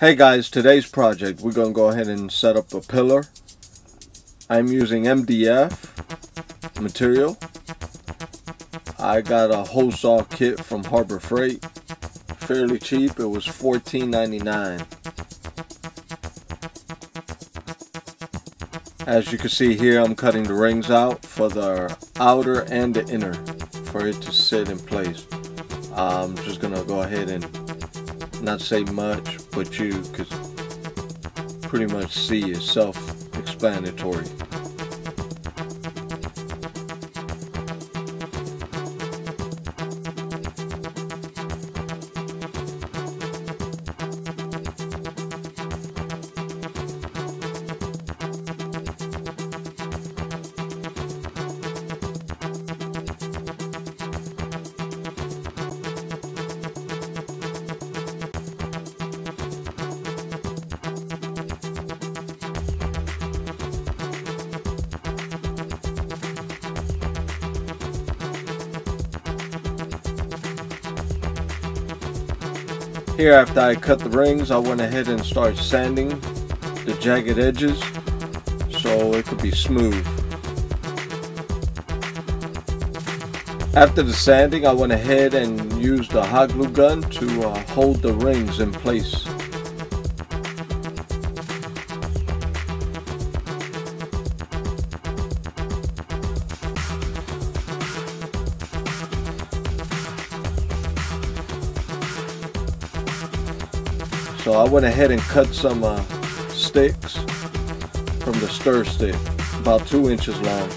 Hey guys, today's project, we're going to go ahead and set up a pillar. I'm using MDF material. I got a hole saw kit from Harbor Freight. Fairly cheap, it was $14.99. As you can see here, I'm cutting the rings out for the outer and the inner for it to sit in place. I'm just going to go ahead and not say much, but you could pretty much see is self-explanatory. Here after I cut the rings I went ahead and started sanding the jagged edges so it could be smooth. After the sanding I went ahead and used a hot glue gun to uh, hold the rings in place. So I went ahead and cut some uh, sticks from the stir stick, about two inches long.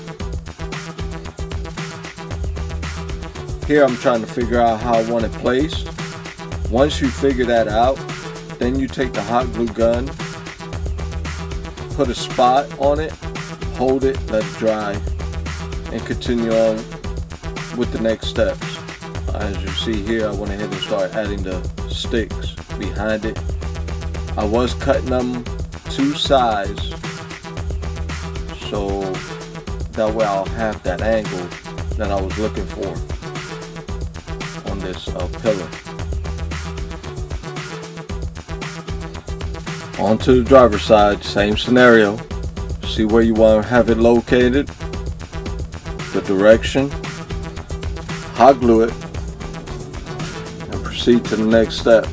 Here I'm trying to figure out how I want it placed. Once you figure that out, then you take the hot glue gun, put a spot on it, hold it, let it dry, and continue on with the next steps. As you see here, I went ahead and started adding the sticks behind it I was cutting them to size so that way I'll have that angle that I was looking for on this uh, pillar. Onto the driver's side, same scenario. See where you want to have it located, the direction, hot glue it, and proceed to the next step.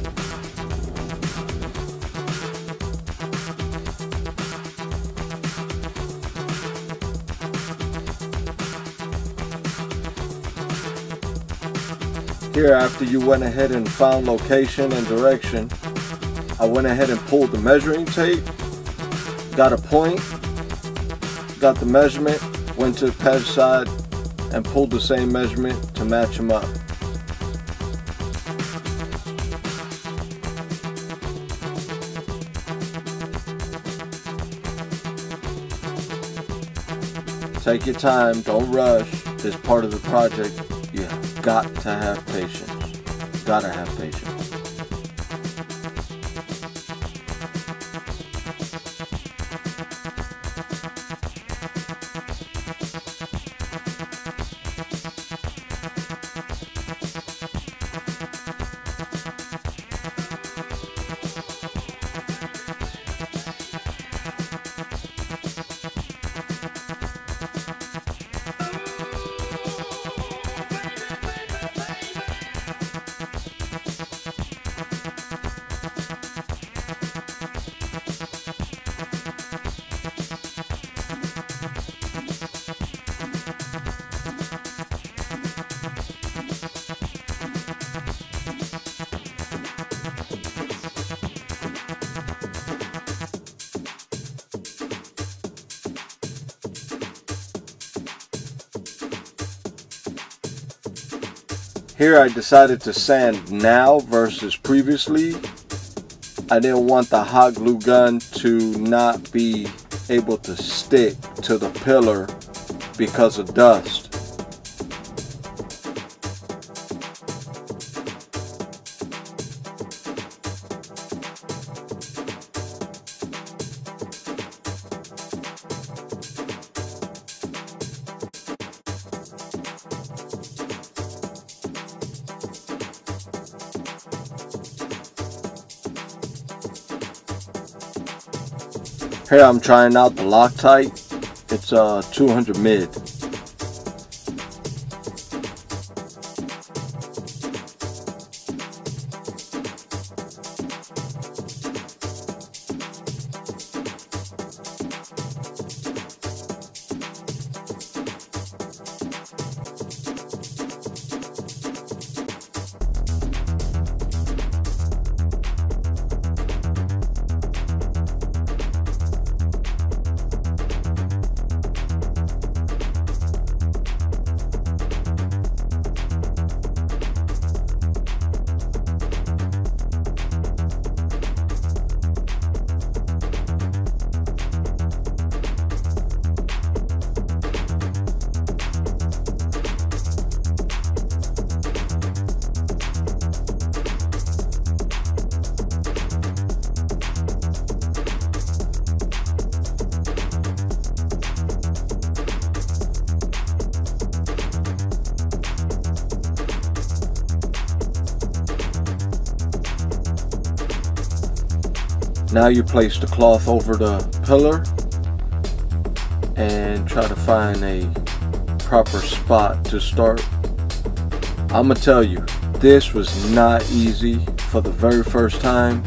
Here after you went ahead and found location and direction, I went ahead and pulled the measuring tape, got a point, got the measurement, went to the patch side and pulled the same measurement to match them up. Take your time, don't rush. This part of the project got to have patience. Gotta have patience. Here I decided to sand now versus previously. I didn't want the hot glue gun to not be able to stick to the pillar because of dust. Here I'm trying out the Loctite. It's a uh, 200 mid. Now you place the cloth over the pillar and try to find a proper spot to start. I'm gonna tell you, this was not easy for the very first time.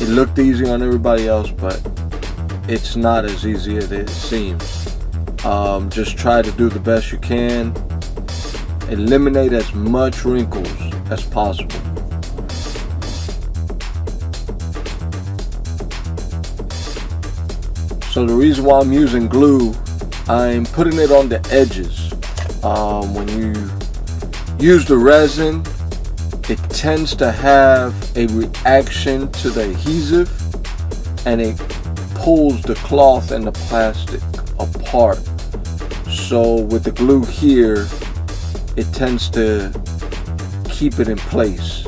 It looked easy on everybody else, but it's not as easy as it seems. Um, just try to do the best you can. Eliminate as much wrinkles as possible. So the reason why I'm using glue, I'm putting it on the edges. Um, when you use the resin, it tends to have a reaction to the adhesive and it pulls the cloth and the plastic apart. So with the glue here, it tends to keep it in place.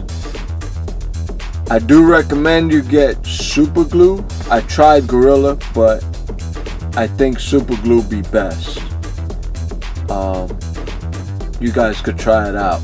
I do recommend you get super glue. I tried Gorilla, but I think super glue be best. Um, you guys could try it out.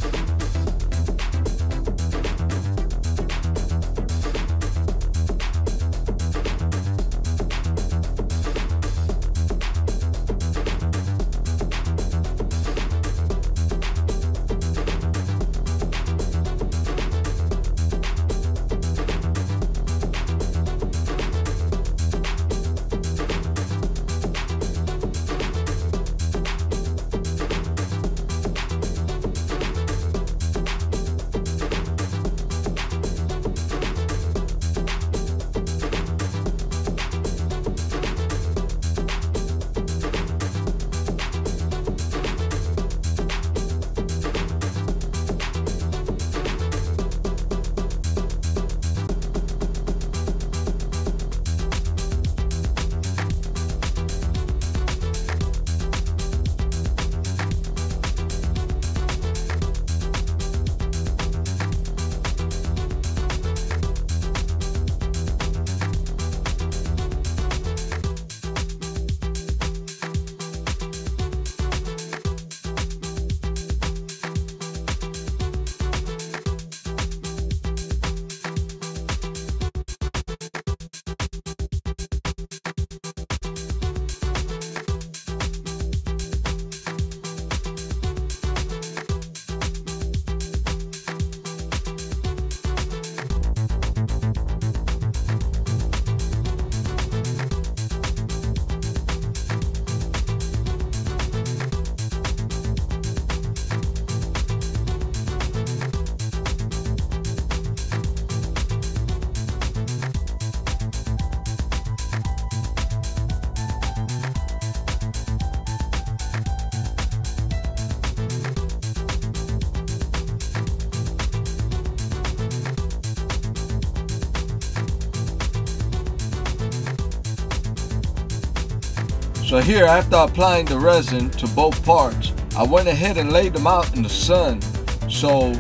So here, after applying the resin to both parts, I went ahead and laid them out in the sun so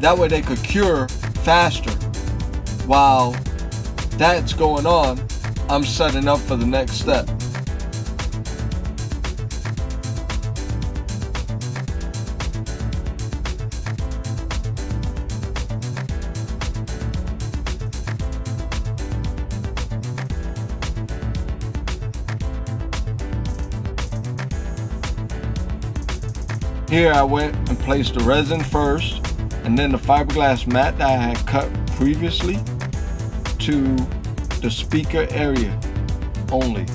that way they could cure faster. While that's going on, I'm setting up for the next step. Here I went and placed the resin first and then the fiberglass mat that I had cut previously to the speaker area only.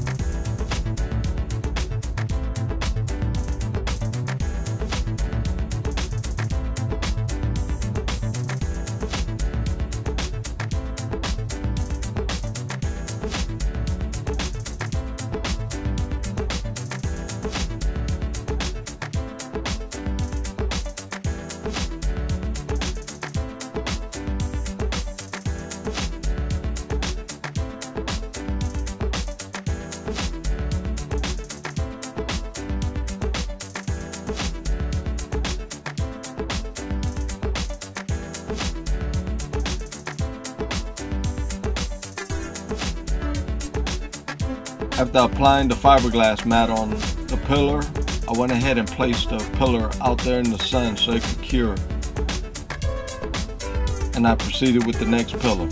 After applying the fiberglass mat on the pillar, I went ahead and placed the pillar out there in the sun so it could cure. And I proceeded with the next pillar.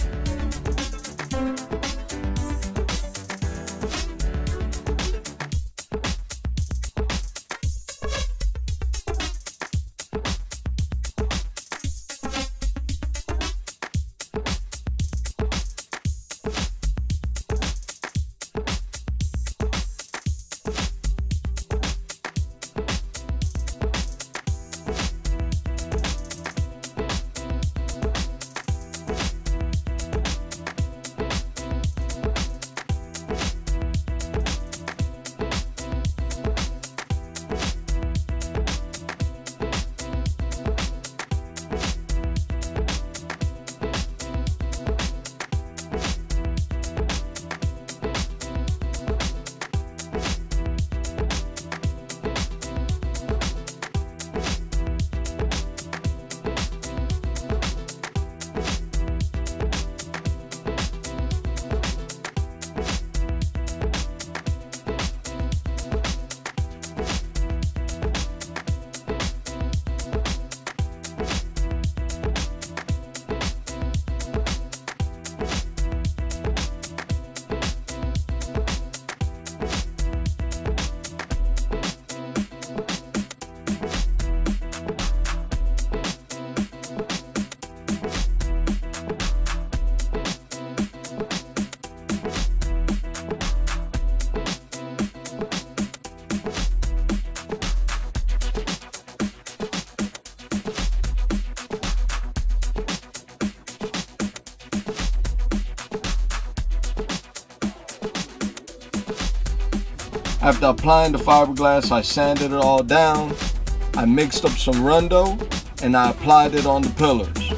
After applying the fiberglass, I sanded it all down. I mixed up some Bondo and I applied it on the pillars.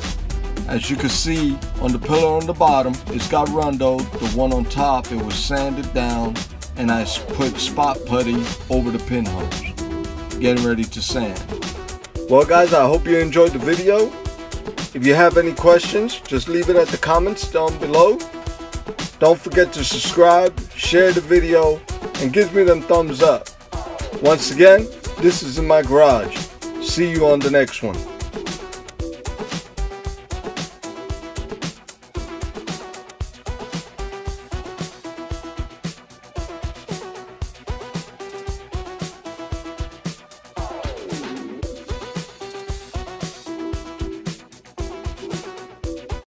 As you can see on the pillar on the bottom, it's got Bondo. The one on top, it was sanded down and I put spot putty over the pinholes. Getting ready to sand. Well guys, I hope you enjoyed the video. If you have any questions, just leave it at the comments down below. Don't forget to subscribe, share the video, and give me them thumbs up. Once again, this isn't my garage. See you on the next one.